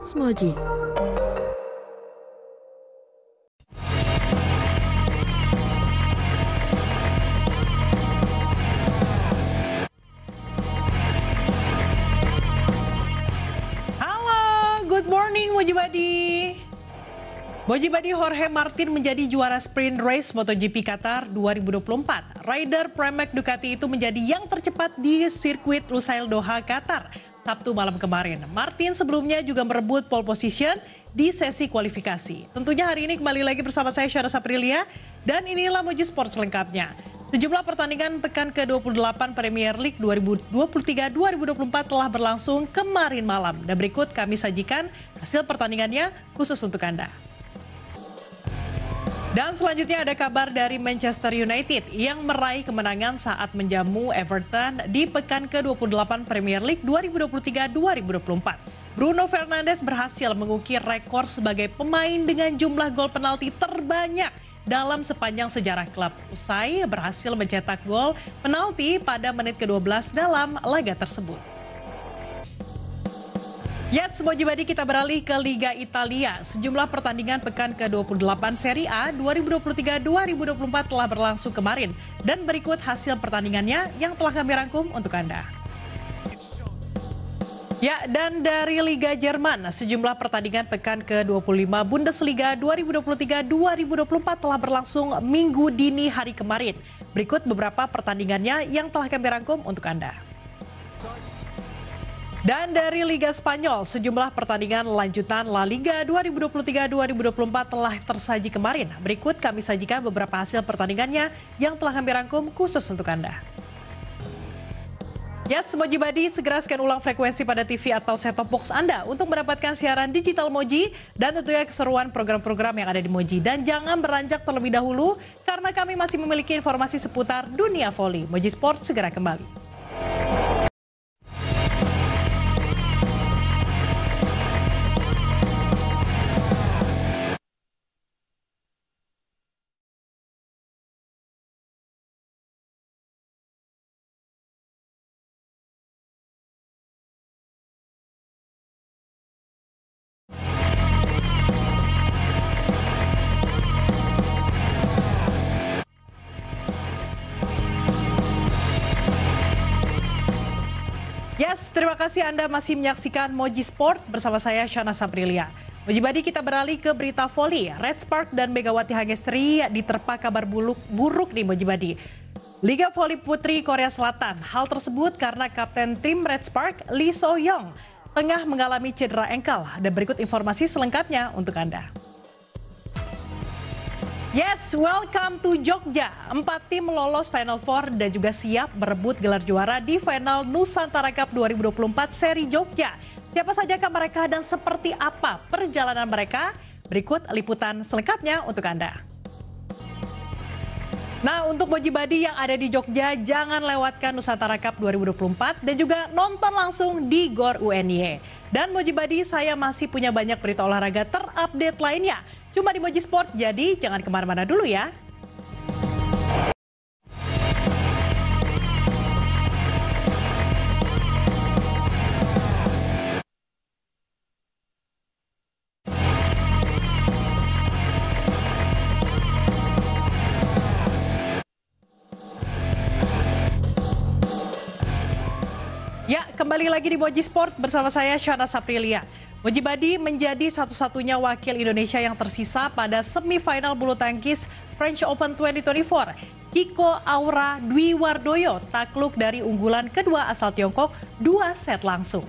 Sports Moji. Halo, good morning Mojibadi. Mojibadi Jorge Martin menjadi juara sprint race MotoGP Qatar 2024. Rider Pramac Ducati itu menjadi yang tercepat di sirkuit Lusail Doha, Qatar. Sabtu malam kemarin. Martin sebelumnya juga merebut pole position di sesi kualifikasi. Tentunya hari ini kembali lagi bersama saya Syara Saprilia dan inilah Moji Sport selengkapnya. Sejumlah pertandingan pekan ke-28 Premier League 2023-2024 telah berlangsung kemarin malam. Dan berikut kami sajikan hasil pertandingannya khusus untuk Anda. Dan selanjutnya ada kabar dari Manchester United yang meraih kemenangan saat menjamu Everton di pekan ke-28 Premier League 2023-2024. Bruno Fernandes berhasil mengukir rekor sebagai pemain dengan jumlah gol penalti terbanyak dalam sepanjang sejarah klub. Usai berhasil mencetak gol penalti pada menit ke-12 dalam laga tersebut. Yes, Mojibadi kita beralih ke Liga Italia. Sejumlah pertandingan pekan ke-28 Serie A 2023-2024 telah berlangsung kemarin. Dan berikut hasil pertandingannya yang telah kami rangkum untuk Anda. Ya, dan dari Liga Jerman, sejumlah pertandingan pekan ke-25 Bundesliga 2023-2024 telah berlangsung minggu dini hari kemarin. Berikut beberapa pertandingannya yang telah kami rangkum untuk Anda. Dan dari Liga Spanyol, sejumlah pertandingan lanjutan La Liga 2023-2024 telah tersaji kemarin. Berikut kami sajikan beberapa hasil pertandingannya yang telah kami rangkum khusus untuk Anda. Ya, yes, Moji Badi, segera scan ulang frekuensi pada TV atau set-top box Anda untuk mendapatkan siaran digital Moji dan tentunya keseruan program-program yang ada di Moji. Dan jangan beranjak terlebih dahulu karena kami masih memiliki informasi seputar dunia voli. Moji Sport segera kembali. Yes, terima kasih Anda masih menyaksikan Moji Sport bersama saya Shana Sabrilia. Moji Badi kita beralih ke berita voli. Red Spark dan Megawati Hangestri diterpa kabar buruk, buruk di Moji Badi. Liga Voli Putri Korea Selatan. Hal tersebut karena kapten tim Red Spark Lee So Young tengah mengalami cedera engkel. Dan berikut informasi selengkapnya untuk Anda. Yes, welcome to Jogja. Empat tim lolos Final Four dan juga siap berebut gelar juara di Final Nusantara Cup 2024 seri Jogja. Siapa sajakah mereka dan seperti apa perjalanan mereka? Berikut liputan selengkapnya untuk Anda. Nah, untuk Mojibadi yang ada di Jogja, jangan lewatkan Nusantara Cup 2024 dan juga nonton langsung di GOR UNY. Dan Mojibadi, saya masih punya banyak berita olahraga terupdate lainnya. Cuma di Moji Sport, jadi jangan ke mana-mana dulu ya. Kembali lagi di Moji Sport bersama saya Shana Saprilia. Mojibadi menjadi satu-satunya wakil Indonesia yang tersisa pada semifinal bulu tangkis French Open 2024. Kiko Aura Dwi Wardoyo takluk dari unggulan kedua asal Tiongkok dua set langsung.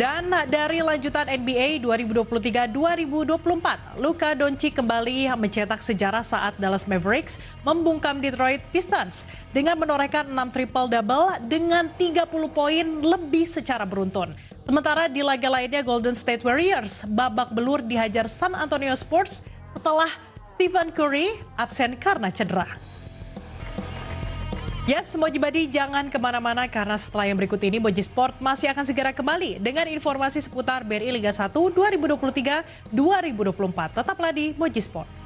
Dan dari lanjutan NBA 2023-2024, Luka Doncic kembali mencetak sejarah saat Dallas Mavericks membungkam Detroit Pistons dengan menorehkan 6 triple-double dengan 30 poin lebih secara beruntun. Sementara di laga lainnya Golden State Warriors babak belur dihajar San Antonio Spurs setelah Stephen Curry absen karena cedera. Yes, Moji Badi jangan ke mana-mana karena setelah yang berikut ini Moji Sport masih akan segera kembali dengan informasi seputar BRI Liga 1 2023-2024. Tetaplah di Moji Sport.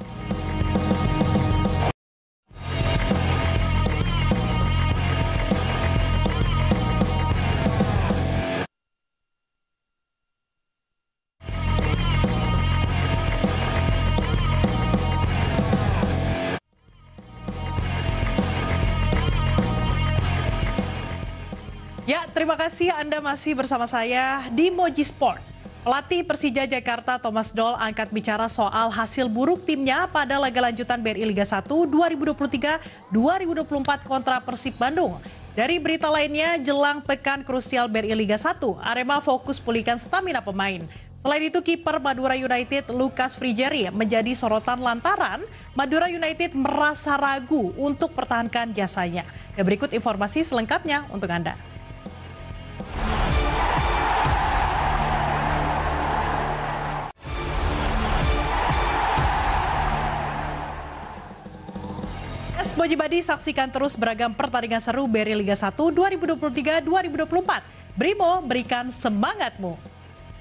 Terima kasih Anda masih bersama saya di Moji Sport. Pelatih Persija Jakarta Thomas Doll angkat bicara soal hasil buruk timnya pada laga lanjutan BRI Liga 1 2023-2024 kontra Persib Bandung. Dari berita lainnya, jelang pekan krusial BRI Liga 1, Arema fokus pulihkan stamina pemain. Selain itu, kiper Madura United Lukas Frigeri menjadi sorotan lantaran Madura United merasa ragu untuk pertahankan jasanya. Dan berikut informasi selengkapnya untuk Anda. Es Badi saksikan terus beragam pertandingan seru Beri Liga 1 2023-2024. Brimo, berikan semangatmu.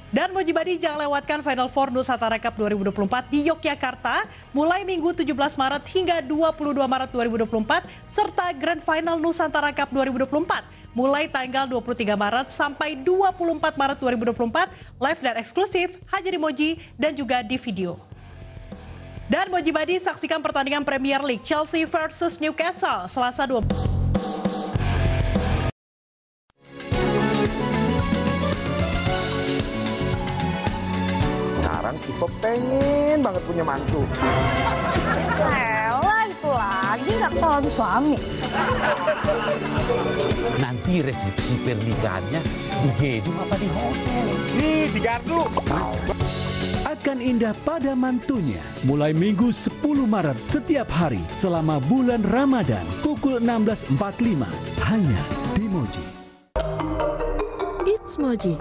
Dan Mojibadi jangan lewatkan Final Four Nusantara Cup 2024 di Yogyakarta mulai Minggu 17 Maret hingga 22 Maret 2024 serta Grand Final Nusantara Cup 2024 mulai tanggal 23 Maret sampai 24 Maret 2024 live dan eksklusif hanya di Moji dan juga di video. Dan Mojibadi saksikan pertandingan Premier League Chelsea versus Newcastle Selasa 2. Sekarang Ipo pengen banget punya mantu. Elah itu lagi nggak ketahuan suami. Nanti resepsi pernikahannya di gedung apa di hotel? Nih, di gardu. Akan indah pada mantunya mulai Minggu 10 Maret setiap hari selama bulan Ramadan pukul 16.45 hanya di Moji. It's Moji